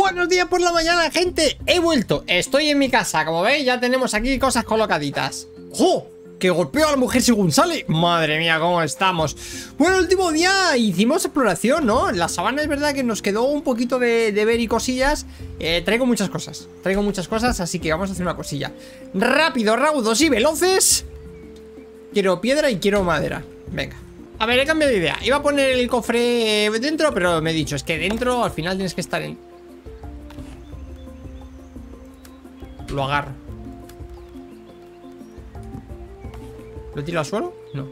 Buenos días por la mañana, gente. He vuelto. Estoy en mi casa. Como veis, ya tenemos aquí cosas colocaditas. ¡Jo! Que golpeo a la mujer según sale. Madre mía, cómo estamos. Bueno, el último día hicimos exploración, ¿no? La sabana es verdad que nos quedó un poquito de, ver y cosillas. Eh, traigo muchas cosas. Traigo muchas cosas, así que vamos a hacer una cosilla. Rápido, raudos y veloces. Quiero piedra y quiero madera. Venga. A ver, he cambiado de idea. Iba a poner el cofre dentro, pero me he dicho, es que dentro al final tienes que estar en... Lo agarro. ¿Lo tiro al suelo? No.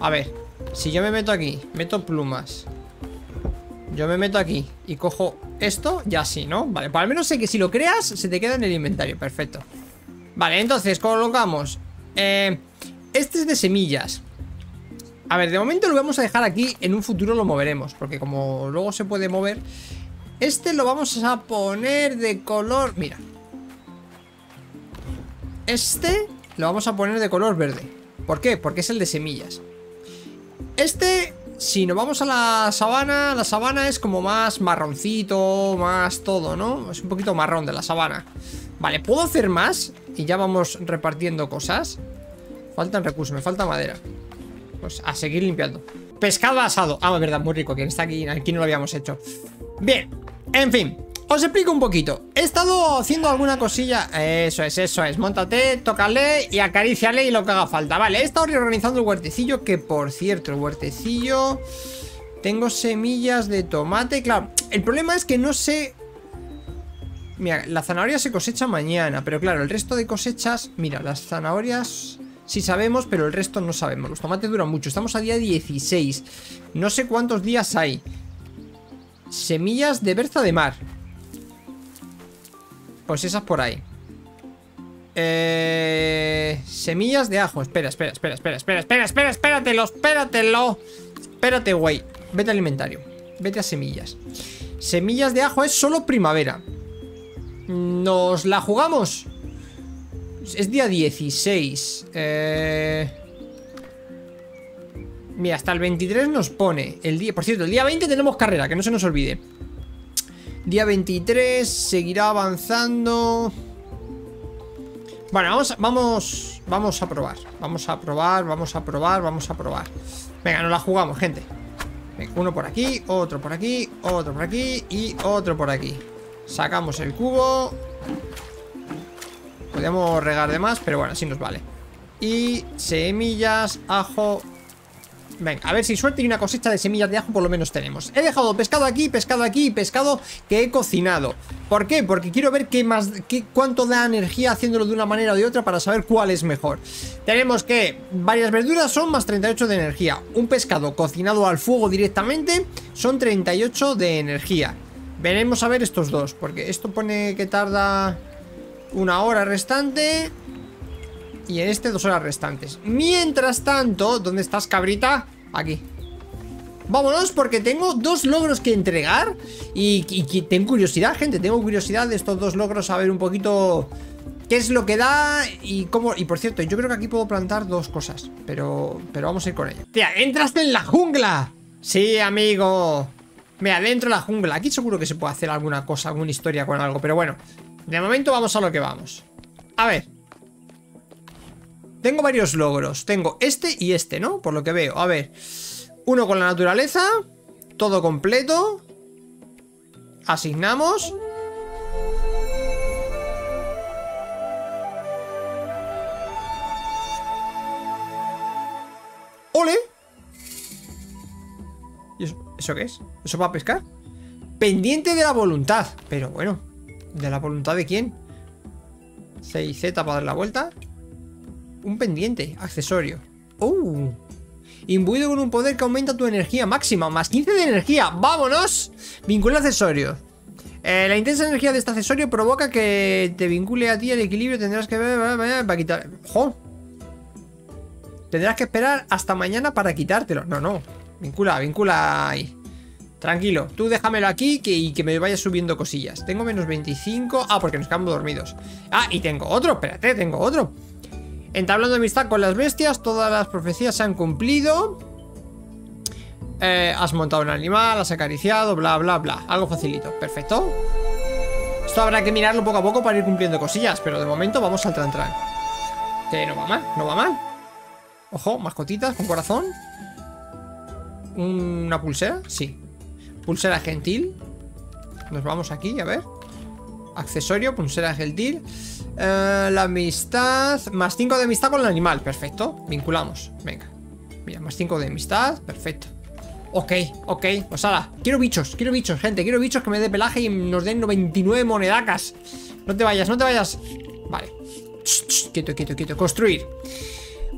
A ver, si yo me meto aquí, meto plumas. Yo me meto aquí y cojo esto, ya sí, ¿no? Vale, pues al menos sé que si lo creas, se te queda en el inventario. Perfecto. Vale, entonces colocamos... Eh, este es de semillas. A ver, de momento lo vamos a dejar aquí En un futuro lo moveremos Porque como luego se puede mover Este lo vamos a poner de color Mira Este lo vamos a poner de color verde ¿Por qué? Porque es el de semillas Este si nos vamos a la sabana, la sabana es como más marroncito, más todo, ¿no? Es un poquito marrón de la sabana. Vale, ¿puedo hacer más? Y ya vamos repartiendo cosas. Faltan recursos, me falta madera. Pues a seguir limpiando Pescado asado Ah, verdad, muy rico Quien está aquí, aquí no lo habíamos hecho Bien, en fin os explico un poquito. He estado haciendo alguna cosilla. Eso es, eso es. Móntate, tócale y acaríciale y lo que haga falta. Vale, he estado reorganizando el huertecillo. Que por cierto, huertecillo. Tengo semillas de tomate. Claro, el problema es que no sé. Mira, la zanahoria se cosecha mañana. Pero claro, el resto de cosechas. Mira, las zanahorias. Sí sabemos, pero el resto no sabemos. Los tomates duran mucho. Estamos a día 16. No sé cuántos días hay. Semillas de berza de mar. Pues esas por ahí. Eh, semillas de ajo. Espera, espera, espera, espera, espera, espera, espera, espératelo, espératelo. Espérate, güey. Vete al inventario. Vete a semillas. Semillas de ajo es solo primavera. ¿Nos la jugamos? Es día 16 eh... Mira, hasta el 23 nos pone el día, Por cierto, el día 20 tenemos carrera, que no se nos olvide Día 23 Seguirá avanzando. Bueno, vamos, vamos Vamos a probar Vamos a probar, vamos a probar, vamos a probar. Venga, nos la jugamos, gente. Uno por aquí, otro por aquí Otro por aquí y otro por aquí. Sacamos el cubo. Podríamos regar de más, pero bueno, así nos vale. Y semillas, ajo Venga, a ver si suerte y una cosecha de semillas de ajo por lo menos tenemos. He dejado pescado aquí, pescado aquí y pescado que he cocinado. ¿Por qué? Porque quiero ver qué más, qué, cuánto da energía haciéndolo de una manera o de otra para saber cuál es mejor. Tenemos que varias verduras son más 38 de energía. Un pescado cocinado al fuego directamente son 38 de energía. Veremos a ver estos dos, porque esto pone que tarda una hora restante Y en este dos horas restantes. Mientras tanto, ¿dónde estás cabrita? Aquí. Vámonos porque tengo dos logros que entregar y, tengo curiosidad, gente Tengo curiosidad de estos dos logros A ver un poquito qué es lo que da y cómo... Y por cierto, yo creo que aquí puedo plantar dos cosas Pero, pero vamos a ir con ello. Tía, entraste en la jungla. Sí, amigo. Me adentro en la jungla. Aquí seguro que se puede hacer alguna cosa, alguna historia con algo Pero bueno, de momento vamos a lo que vamos. A ver Tengo varios logros Tengo este y este, ¿no? Por lo que veo A ver Uno con la naturaleza Todo completo Asignamos ¡Ole! ¿Y eso, eso qué es? ¿Eso va a pescar? Pendiente de la voluntad Pero bueno ¿De la voluntad de quién? C y Z para dar la vuelta Un pendiente, accesorio. ¡Uh! Imbuido con un poder que aumenta tu energía máxima Más 15 de energía, ¡vámonos! Vincula accesorio. Eh, La intensa energía de este accesorio provoca que te vincule a ti el equilibrio. Tendrás que para quitar... ¡Jo! Tendrás que esperar hasta mañana para quitártelo. No, no, vincula, vincula ahí. Tranquilo, tú déjamelo aquí que, y que me vaya subiendo cosillas. Tengo menos 25 Ah, porque nos quedamos dormidos. Ah, y tengo otro, espérate, tengo otro Entablando amistad con las bestias Todas las profecías se han cumplido eh, Has montado un animal Has acariciado, bla, bla, bla Algo facilito, perfecto Esto habrá que mirarlo poco a poco para ir cumpliendo cosillas, pero de momento vamos al tran tran. Que no va mal, no va mal. Ojo, mascotitas con corazón. ¿Una pulsera? Sí. Pulsera gentil. Nos vamos aquí, a ver. Accesorio, pulsera gentil. Eh, la amistad. Más 5 de amistad con el animal. Perfecto. Vinculamos. Venga. Mira, más 5 de amistad. Perfecto. Ok, ok. Pues ahora, quiero bichos, quiero bichos, gente. Quiero bichos que me dé pelaje y nos den 99 monedacas. No te vayas, no te vayas. Vale. quieto, quieto, quieto. Construir.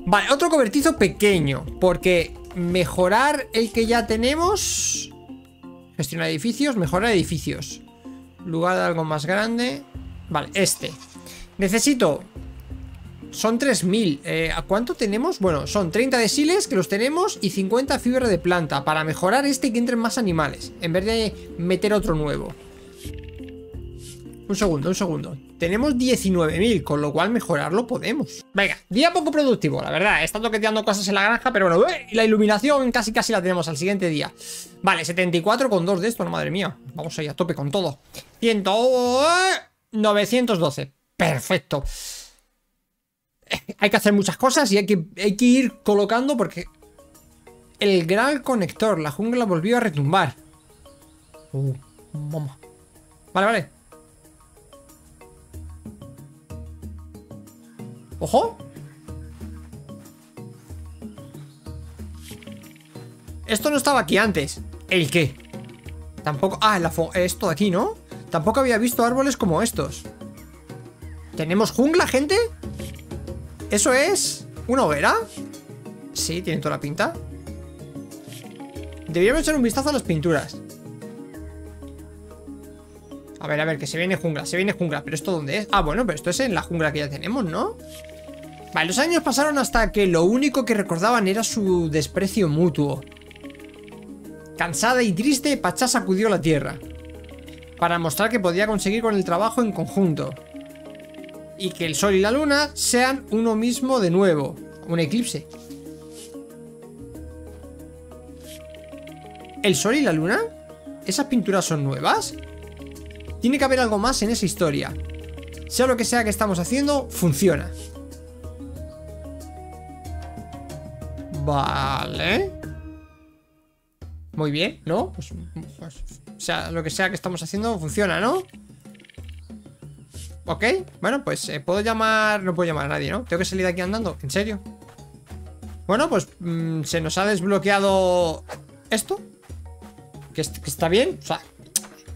Vale, otro cobertizo pequeño. Porque mejorar el que ya tenemos. Gestionar edificios, mejorar edificios. Lugar de algo más grande. Vale, este. Necesito son 3.000. Eh, ¿A cuánto tenemos? Bueno, son 30 de siles que los tenemos y 50 fibra de planta para mejorar este y que entren más animales. En vez de meter otro nuevo. Un segundo, un segundo. Tenemos 19.000, con lo cual mejorarlo podemos. Venga, día poco productivo, la verdad. He estado toqueteando cosas en la granja, pero bueno, ¡eh! la iluminación casi casi la tenemos al siguiente día. Vale, 74 con dos de esto, no madre mía. Vamos ahí a tope con todo. 100... 912. Perfecto hay que hacer muchas cosas y hay que, hay que ir colocando porque el gran conector, la jungla volvió a retumbar. Uh, Vale, vale. ¡Ojo! Esto no estaba aquí antes. ¿El qué? Tampoco... Ah, esto de aquí, ¿no? Tampoco había visto árboles como estos. ¿Tenemos jungla, gente? ¿Eso es una hoguera? Sí, tiene toda la pinta Deberíamos echar un vistazo a las pinturas A ver, a ver, que se viene jungla Se viene jungla, pero ¿esto dónde es? Ah, bueno, pero esto es en la jungla que ya tenemos, ¿no? Los años pasaron hasta que lo único que recordaban era su desprecio mutuo Cansada y triste, Pachá sacudió la tierra Para mostrar que podía conseguir con el trabajo en conjunto y que el Sol y la Luna sean uno mismo de nuevo. Un eclipse. ¿El Sol y la Luna? ¿Esas pinturas son nuevas? Tiene que haber algo más en esa historia. Sea lo que sea que estamos haciendo, funciona. Vale. Muy bien, ¿no? Pues, pues, sea lo que sea que estamos haciendo, funciona, ¿no? Ok, bueno, pues eh, puedo llamar... No puedo llamar a nadie, ¿no? Tengo que salir de aquí andando, ¿en serio? Bueno, pues mm, se nos ha desbloqueado esto que, está bien, o sea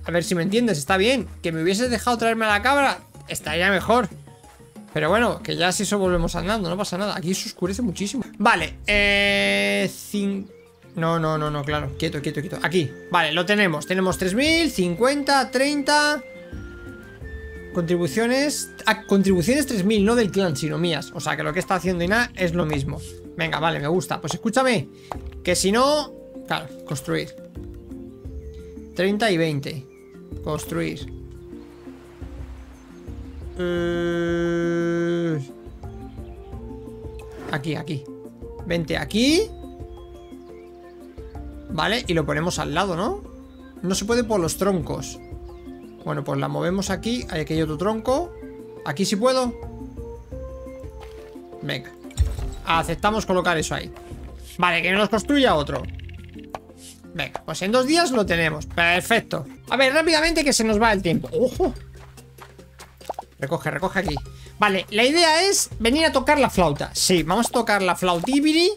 A ver si me entiendes, está bien Que me hubieses dejado traerme a la cabra Estaría mejor Pero bueno, que ya si eso volvemos andando, no pasa nada Aquí se oscurece muchísimo Vale, eh... No, no, no, no, claro Quieto, quieto, quieto Aquí, vale, lo tenemos Tenemos 3.000, 50, 30 Contribuciones... Ah, contribuciones 3.000, no del clan, sino mías. O sea, que lo que está haciendo Ina es lo mismo. Venga, vale, me gusta. Pues escúchame, que si no... Claro, construir. 30 y 20. Construir. Eh, aquí, aquí. 20 aquí. Vale, y lo ponemos al lado, ¿no? No se puede por los troncos. Bueno, pues la movemos aquí. Hay otro tronco. Aquí sí puedo. Venga. Aceptamos colocar eso ahí. Vale, que nos construya otro. Venga, pues en dos días lo tenemos. Perfecto. A ver, rápidamente que se nos va el tiempo. ¡Ojo! Recoge, recoge aquí. Vale, la idea es venir a tocar la flauta. Sí, vamos a tocar la flautibiri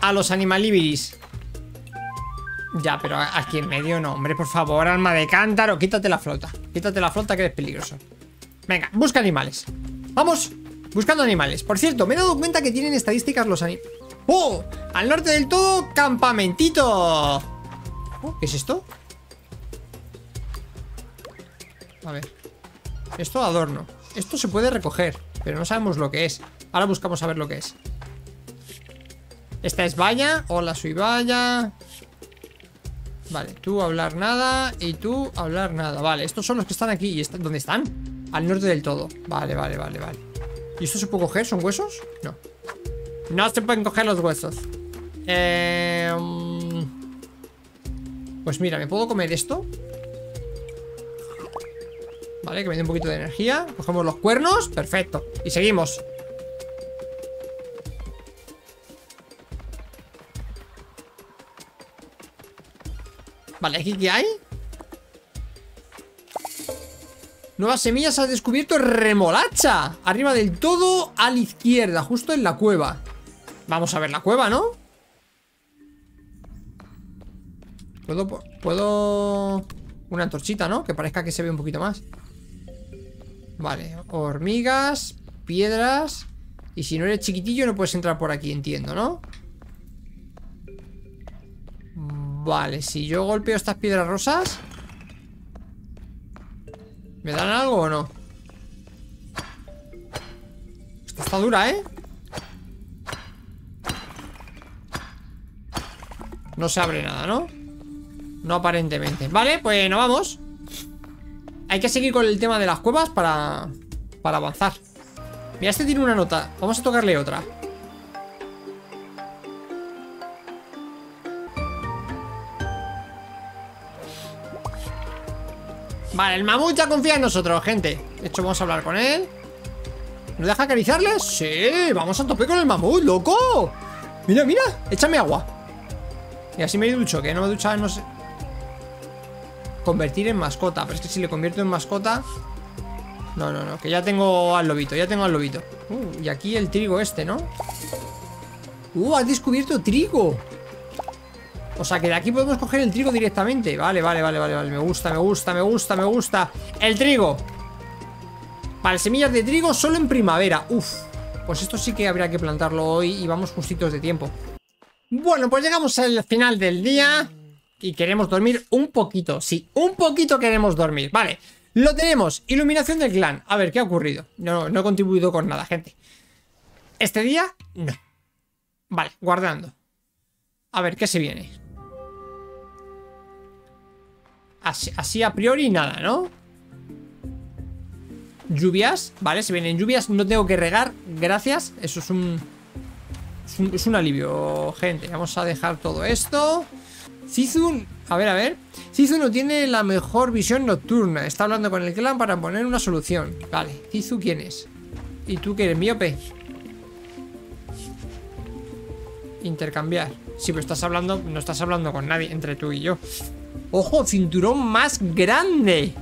a los animalibiris. Ya, pero aquí en medio no, hombre, por favor, alma de cántaro Quítate la flota, quítate la flota que eres peligroso Venga, busca animales Vamos, buscando animales Por cierto, me he dado cuenta que tienen estadísticas los animales ¡Oh! Al norte del todo, campamentito oh, ¿Qué es esto? A ver Esto adorno. Esto se puede recoger, pero no sabemos lo que es. Ahora buscamos a ver lo que es. Esta es valla. Hola, soy valla. Vale, tú hablar nada y tú hablar nada. Vale, estos son los que están aquí. ¿Y dónde están? Al norte del todo. Vale, vale, vale, vale. ¿Y esto se puede coger? ¿Son huesos? No. No se pueden coger los huesos. Eh... Pues mira, ¿me puedo comer esto? Vale, que me dé un poquito de energía. Cogemos los cuernos, perfecto. Y seguimos. Vale, ¿aquí qué hay? Nuevas semillas has descubierto remolacha. Arriba del todo a la izquierda Justo en la cueva. Vamos a ver la cueva, ¿no? Puedo... Puedo... Una antorchita, ¿no? Que parezca que se ve un poquito más Vale, hormigas Piedras Y si no eres chiquitillo no puedes entrar por aquí, entiendo, ¿no? Vale, si yo golpeo estas piedras rosas ¿Me dan algo o no? Esta está dura, ¿eh? No se abre nada, ¿no? No aparentemente Vale, pues nos vamos Hay que seguir con el tema de las cuevas para, para avanzar. Mira, este tiene una nota. Vamos a tocarle otra. Vale, el mamut ya confía en nosotros, gente. De hecho, vamos a hablar con él. ¿Nos deja acariciarle? Sí, vamos a tope con el mamut, loco. Mira, mira, échame agua. Y así me ducho, que no me ducha, no sé Convertir en mascota Pero es que si le convierto en mascota No, no, no, que ya tengo al lobito Ya tengo al lobito. Uh, Y aquí el trigo este, ¿no? Uh, has descubierto trigo. O sea que de aquí podemos coger el trigo directamente. Vale, vale, vale, vale, vale. Me gusta, me gusta, me gusta, me gusta. El trigo. Vale, semillas de trigo solo en primavera. Uf, pues esto sí que habría que plantarlo hoy Y vamos justitos de tiempo. Bueno, pues llegamos al final del día Y queremos dormir un poquito. Sí, un poquito queremos dormir. Vale, lo tenemos. Iluminación del clan. A ver, ¿qué ha ocurrido? No, no he contribuido con nada, gente. Este día, no. Vale, guardando. A ver, ¿qué se viene? Así, a priori nada, ¿no? Lluvias, vale, se vienen lluvias. No tengo que regar, gracias. Eso es un... Es un, alivio, gente. Vamos a dejar todo esto Zizun, a ver, a ver. Zizu no tiene la mejor visión nocturna. Está hablando con el clan para poner una solución. Vale, Zizu, ¿quién es? ¿Y tú qué eres? ¿Miope? Intercambiar. Sí, pero estás hablando No estás hablando con nadie Entre tú y yo. Ojo, cinturón más grande.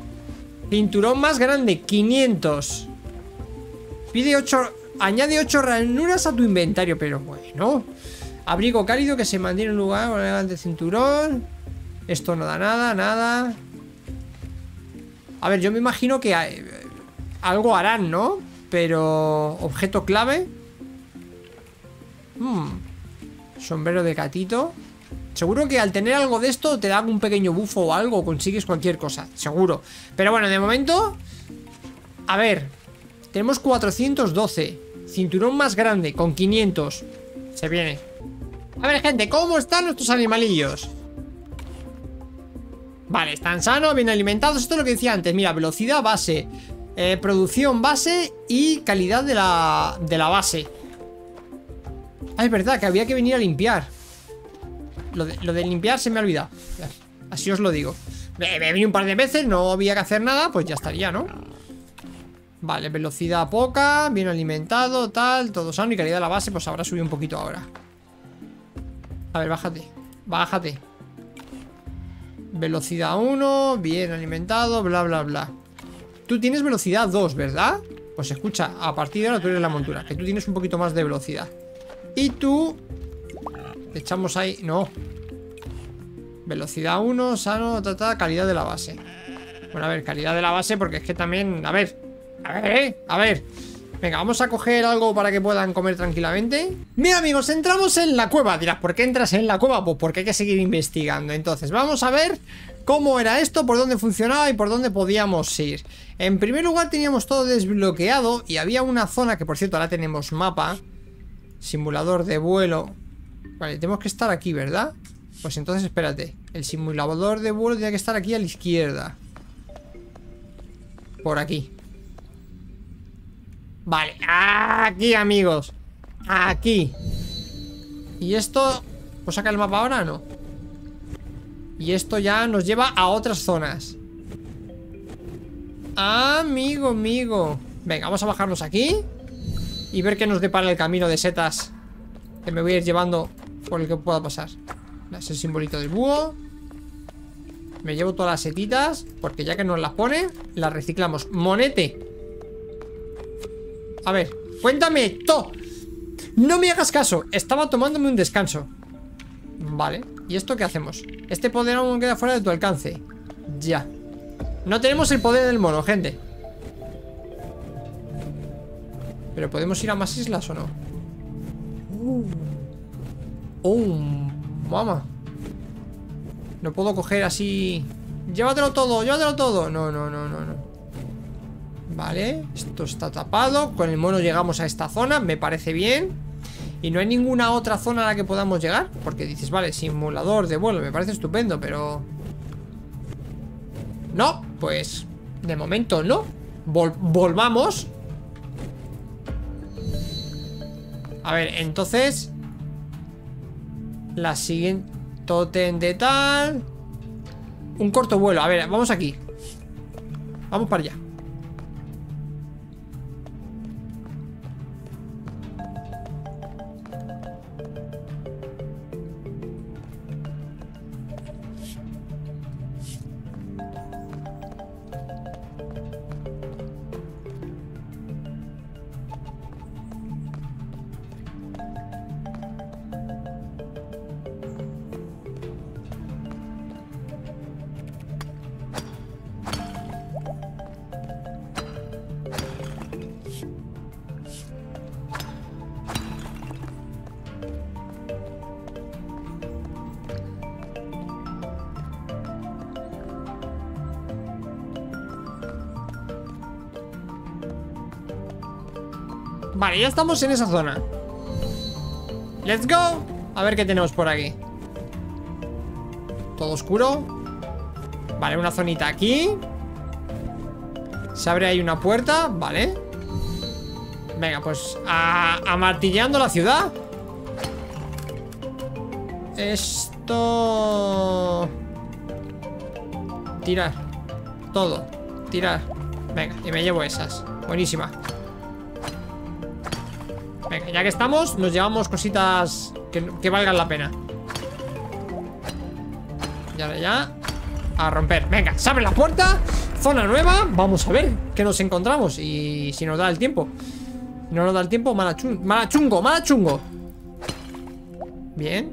Cinturón más grande 500 Pide 8 Añade 8 ranuras a tu inventario Pero bueno Abrigo cálido que se mantiene en lugar con cinturón Esto no da nada, nada A ver, yo me imagino que Algo harán, ¿no? Pero... Objeto clave hmm. Sombrero de gatito Seguro que al tener algo de esto te da un pequeño bufo o algo, consigues cualquier cosa, seguro. Pero bueno, de momento... A ver, tenemos 412. Cinturón más grande, con 500. Se viene. A ver, gente, ¿cómo están nuestros animalillos? Vale, están sanos, bien alimentados. Esto es lo que decía antes. Mira, velocidad base, eh, producción base y calidad de la, de la base. Ah, es verdad que había que venir a limpiar. Lo de, limpiar se me ha olvidado. Así os lo digo. Me, me venido un par de veces, no había que hacer nada, pues ya estaría, ¿no? Vale, velocidad poca, bien alimentado, tal, todo sano y calidad de la base, pues habrá subido un poquito ahora. A ver, bájate, bájate. Velocidad 1, bien alimentado, bla, bla, bla. Tú tienes velocidad 2, ¿verdad? Pues escucha, a partir de ahora tú eres la montura, que tú tienes un poquito más de velocidad. Y tú echamos ahí... No. Velocidad 1, sano, ta, calidad de la base. Bueno, a ver, calidad de la base porque es que también... A ver. A ver, ¿eh? A ver. Venga, vamos a coger algo para que puedan comer tranquilamente. Mira amigos, entramos en la cueva. Dirás, ¿por qué entras en la cueva? Pues porque hay que seguir investigando. Entonces, vamos a ver cómo era esto Por dónde funcionaba y por dónde podíamos ir. En primer lugar teníamos todo desbloqueado Y había una zona que por cierto ahora tenemos mapa. Simulador de vuelo. Vale, tenemos que estar aquí, ¿verdad? Pues entonces espérate. El simulador de vuelo tiene que estar aquí a la izquierda. Por aquí Vale, aquí amigos Aquí Y esto... ¿Pues saca el mapa ahora no? Y esto ya nos lleva a otras zonas Amigo, amigo. Venga, vamos a bajarnos aquí. Y ver qué nos depara el camino de setas. Que me voy a ir llevando por el que pueda pasar. Es el simbolito del búho. Me llevo todas las setitas. Porque ya que nos las pone, las reciclamos. Monete. A ver, cuéntame todo. No me hagas caso. Estaba tomándome un descanso. Vale. ¿Y esto qué hacemos? Este poder aún queda fuera de tu alcance. Ya. No tenemos el poder del mono, gente. Pero podemos ir a más islas o no. Uh. Oh, mama. No puedo coger así... Llévatelo todo, llévatelo todo. No, no, no, no. Vale, esto está tapado. Con el mono llegamos a esta zona, me parece bien. Y no hay ninguna otra zona a la que podamos llegar. Porque dices, vale, simulador de vuelo, me parece estupendo, pero... No, pues de momento no. volvamos. A ver, entonces... La siguiente... Totem de tal... Un corto vuelo. A ver, vamos aquí. Vamos para allá. Vale, ya estamos en esa zona. Let's go. A ver qué tenemos por aquí. Todo oscuro. Vale, una zonita aquí. Se abre ahí una puerta Vale. Venga, pues a, Amartilleando la ciudad. Esto. Tirar. Todo. Tirar. Venga, y me llevo esas. Buenísima Ya que estamos, nos llevamos cositas que, valgan la pena. Ya, ya. A romper. Venga, se abre la puerta. Zona nueva. Vamos a ver qué nos encontramos. Y si nos da el tiempo. no nos da el tiempo, mala chungo, mala chungo. Bien.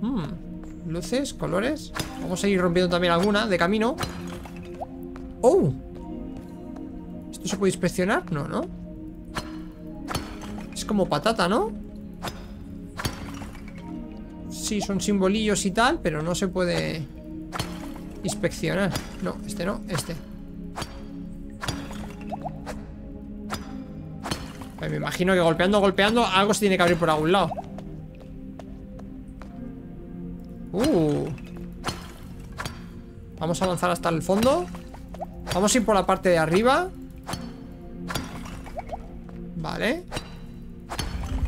Hmm, luces, colores. Vamos a ir rompiendo también alguna de camino. ¡Oh! ¿Esto se puede inspeccionar? No, ¿no? Como patata, ¿no? Sí, son simbolillos y tal, pero no se puede inspeccionar. No, este no, este. Pues me imagino que golpeando, golpeando, algo se tiene que abrir por algún lado. Uh. Vamos a avanzar hasta el fondo. Vamos a ir por la parte de arriba. Vale.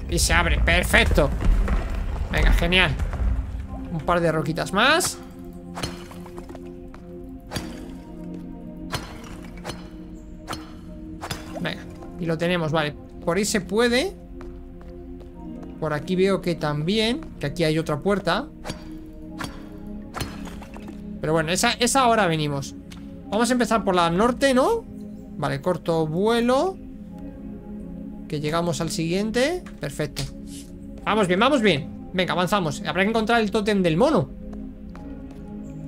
Y se abre, perfecto. Venga, genial. Un par de roquitas más. Venga, y lo tenemos, vale. Por ahí se puede. Por aquí veo que también Que aquí hay otra puerta. Pero bueno, esa, esa ahora venimos. Vamos a empezar por la norte, ¿no? Vale, corto vuelo que llegamos al siguiente. Perfecto. Vamos bien, vamos bien. Venga, avanzamos. Habrá que encontrar el tótem del mono.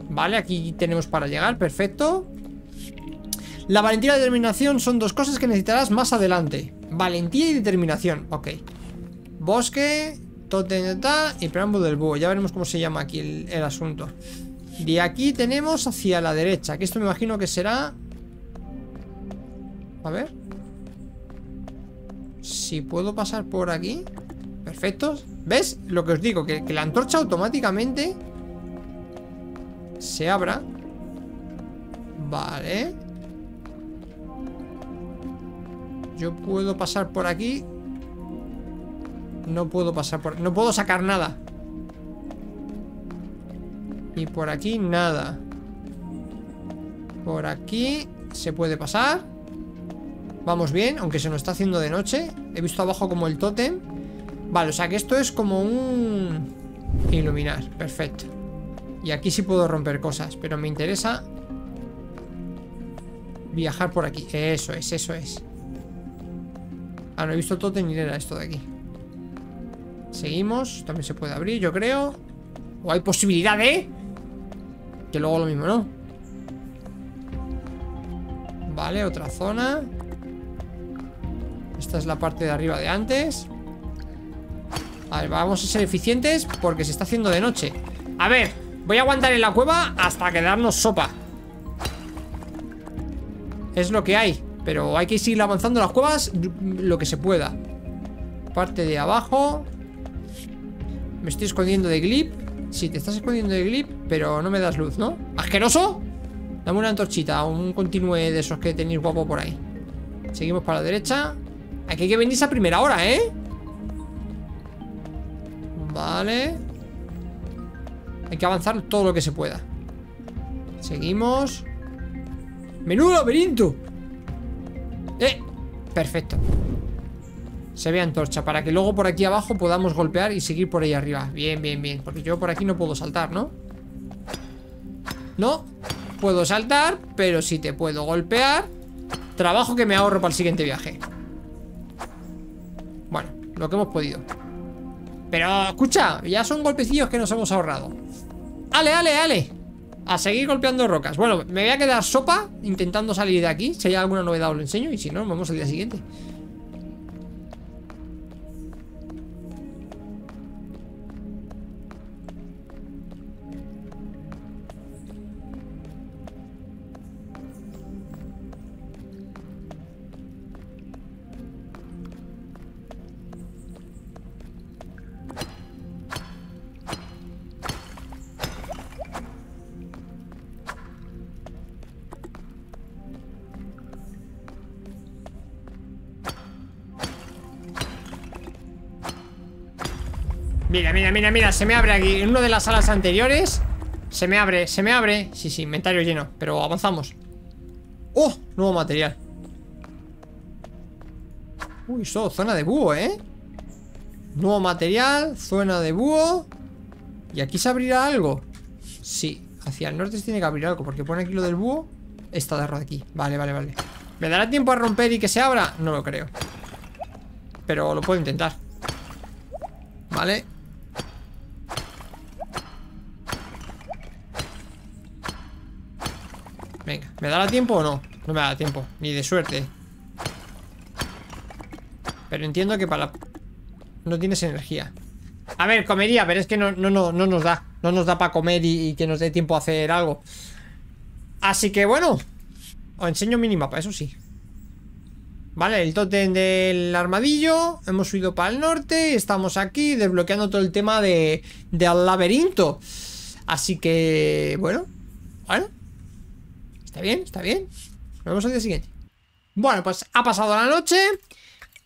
Vale, aquí tenemos para llegar. Perfecto. La valentía y la determinación son dos cosas que necesitarás más adelante. Valentía y determinación. Ok. Bosque Tótem Y preámbulo del búho. Ya veremos cómo se llama aquí el, el asunto. De aquí tenemos hacia la derecha Que esto me imagino que será A ver si puedo pasar por aquí Perfecto. ¿Ves? Lo que os digo, que, la antorcha automáticamente Se abra. Vale. Yo puedo pasar por aquí. No puedo pasar por... No puedo sacar nada. Y por aquí nada. Por aquí se puede pasar. Vamos bien, aunque se nos está haciendo de noche He visto abajo como el tótem. Vale, o sea que esto es como un... Iluminar, perfecto. Y aquí sí puedo romper cosas Pero me interesa Viajar por aquí, eso es, eso es. Ah, no he visto el tótem ni era esto de aquí. Seguimos, también se puede abrir, yo creo. O hay posibilidad de Que luego lo mismo, ¿no? Vale, otra zona Esta es la parte de arriba de antes. A ver, vamos a ser eficientes Porque se está haciendo de noche. A ver, voy a aguantar en la cueva Hasta quedarnos sopa. Es lo que hay Pero hay que seguir avanzando las cuevas Lo que se pueda. Parte de abajo. Me estoy escondiendo de Glip. Sí, te estás escondiendo de Glip Pero no me das luz, ¿no? ¿Asqueroso? Dame una antorchita Un continúe de esos que tenéis guapo por ahí. Seguimos para la derecha Aquí hay que venirse a primera hora, ¿eh? Vale Hay que avanzar todo lo que se pueda Seguimos ¡Menudo laberinto! ¡Eh! Perfecto se ve antorcha Para que luego por aquí abajo podamos golpear y seguir por ahí arriba Bien, bien, bien Porque yo por aquí no puedo saltar, ¿no? No Puedo saltar, pero si te puedo golpear Trabajo que me ahorro para el siguiente viaje lo que hemos podido. Pero, escucha Ya son golpecillos que nos hemos ahorrado. Ale, ale, ale. A seguir golpeando rocas. Bueno, me voy a quedar sopa Intentando salir de aquí. Si hay alguna novedad os lo enseño Y si no, nos al día siguiente Mira, mira, mira, mira, se me abre aquí En una de las salas anteriores Se me abre, se me abre. Sí, sí, inventario lleno, pero avanzamos. ¡Oh! Nuevo material. Uy, eso, zona de búho, ¿eh? Nuevo material, zona de búho. ¿Y aquí se abrirá algo? Sí, hacia el norte se tiene que abrir algo Porque pone aquí lo del búho. Esta de aquí, vale, vale, vale. ¿Me dará tiempo a romper y que se abra? No lo creo. Pero lo puedo intentar. Vale ¿me dará tiempo o no? No me da tiempo, ni de suerte. Pero entiendo que para... No tienes energía. A ver, comería, pero es que no, no, no, no nos da. No nos da para comer y, que nos dé tiempo a hacer algo. Así que bueno Os enseño minimapa, eso sí. Vale, el tótem del armadillo Hemos subido para el norte Estamos aquí desbloqueando todo el tema de Del laberinto. Así que, bueno Bueno Está bien, está bien. Nos vemos al día siguiente. Bueno, pues ha pasado la noche.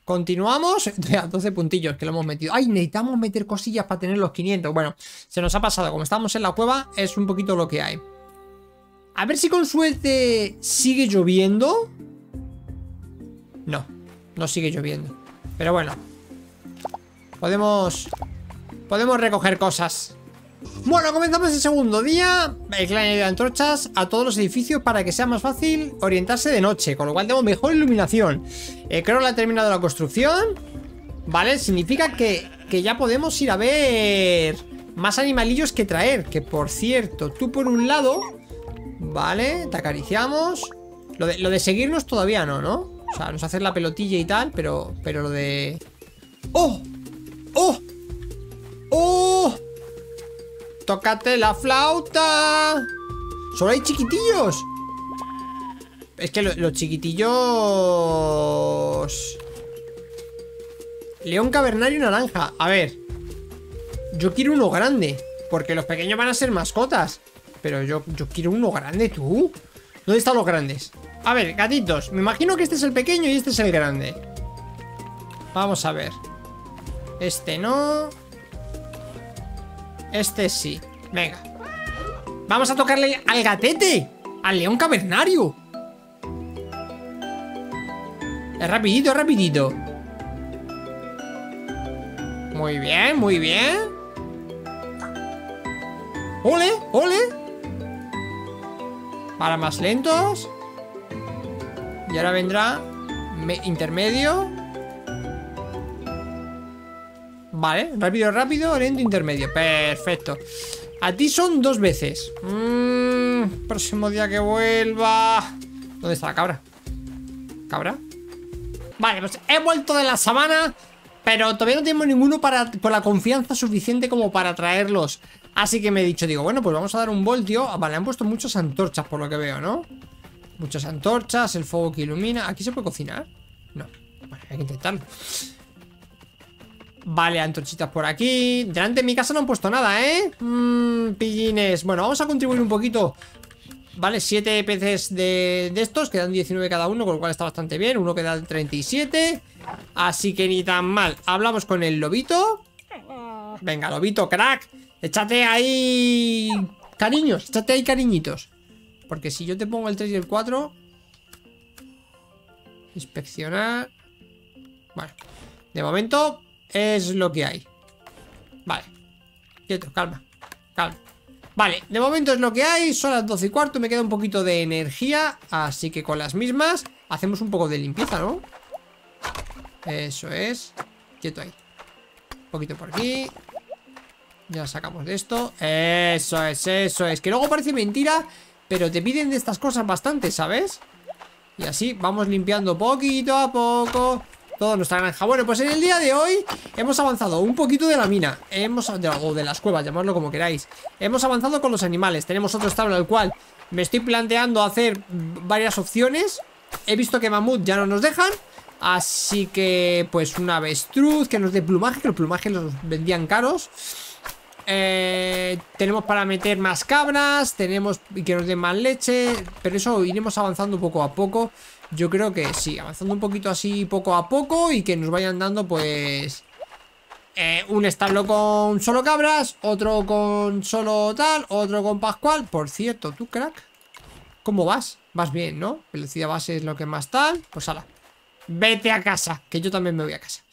Continuamos. 12 puntillos que lo hemos metido. Ay, necesitamos meter cosillas para tener los 500. Bueno, se nos ha pasado. Como estamos en la cueva, es un poquito lo que hay. A ver si con suerte sigue lloviendo. No, no sigue lloviendo. Pero bueno. Podemos... Podemos recoger cosas. Bueno, comenzamos el segundo día El clan de antorchas a todos los edificios Para que sea más fácil orientarse de noche Con lo cual tenemos mejor iluminación eh, Creo que ha terminado la construcción Vale, significa que, que ya podemos ir a ver Más animalillos que traer Que por cierto, tú por un lado Vale, te acariciamos lo de, seguirnos todavía no, ¿no? O sea, nos hacer la pelotilla y tal Pero, pero lo de... ¡Oh! ¡Oh! ¡Oh! ¡Tócate la flauta! ¡Solo hay chiquitillos! Es que los chiquitillos... León cavernario naranja A ver Yo quiero uno grande Porque los pequeños van a ser mascotas Pero yo, yo quiero uno grande, ¿tú? ¿Dónde están los grandes? A ver, gatitos Me imagino que este es el pequeño y este es el grande Vamos a ver Este no este sí. Venga. Vamos a tocarle al gatete. Al león cavernario. Es rapidito, rapidito. Muy bien, muy bien. ¡Ole! ¡Ole! Para más lentos. Y ahora vendrá intermedio. Vale, rápido, rápido, lento, intermedio. Perfecto. A ti son dos veces. Mmm, próximo día que vuelva. ¿Dónde está la cabra? ¿Cabra? Vale, pues he vuelto de la sabana. Pero todavía no tenemos ninguno para, con la confianza suficiente como para traerlos. Así que me he dicho, digo, bueno, pues vamos a dar un voltio. Vale, han puesto muchas antorchas por lo que veo, ¿no? Muchas antorchas, el fuego que ilumina. ¿Aquí se puede cocinar? No. Vale, hay que intentarlo. Vale, antorchitas por aquí. Delante de mi casa no han puesto nada, ¿eh? Mmm, pillines. Bueno, vamos a contribuir un poquito. Vale, 7 peces de, de estos, quedan 19 cada uno, con lo cual está bastante bien. Uno queda 37. Así que ni tan mal. Hablamos con el lobito. Venga, lobito, crack. Échate ahí cariños, échate ahí cariñitos. Porque si yo te pongo el 3 y el 4... Inspeccionar... Bueno, de momento es lo que hay. Vale. Quieto, calma, calma. Vale, de momento es lo que hay, son las 12 y cuarto, me queda un poquito de energía, así que con las mismas hacemos un poco de limpieza, ¿no? Eso es. Quieto ahí. Un poquito por aquí. Ya sacamos de esto Eso es, eso es Que luego parece mentira Pero te piden de estas cosas bastante, ¿sabes? Y así vamos limpiando poquito a poco Toda nuestra granja. Bueno, pues en el día de hoy Hemos avanzado un poquito de la mina. Hemos, O de las cuevas, llamadlo como queráis. Hemos avanzado con los animales. Tenemos otro establo al cual me estoy planteando hacer varias opciones. He visto que mamut ya no nos dejan Así que, pues un avestruz que nos dé plumaje, que los plumajes los vendían caros. Eh, tenemos para meter más cabras Tenemos que nos den más leche Pero eso iremos avanzando poco a poco Yo creo que sí, avanzando un poquito así poco a poco Y que nos vayan dando pues eh, Un establo con solo cabras Otro con solo tal Otro con pascual Por cierto, tú crack ¿Cómo vas? Vas bien, ¿no? Velocidad base es lo que más tal Pues ala Vete a casa Que yo también me voy a casa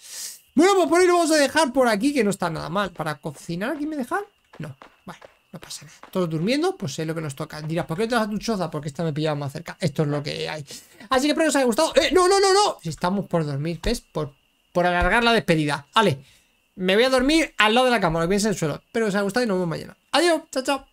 bueno, pues por ahí lo vamos a dejar por aquí, que no está nada mal. ¿Para cocinar aquí me dejan? No, vale, no pasa nada. Todos durmiendo, pues es lo que nos toca. Dirás, ¿por qué no te vas a tu choza? Porque esta me pillaba más cerca. Esto es lo que hay. Así que espero que os haya gustado. ¡Eh! ¡No, no, no, no! Estamos por dormir, ¿ves? Por, por alargar la despedida. Vale, me voy a dormir al lado de la cama, lo que piensa en el suelo. Espero que os haya gustado y nos vemos mañana. Adiós, chao, chao.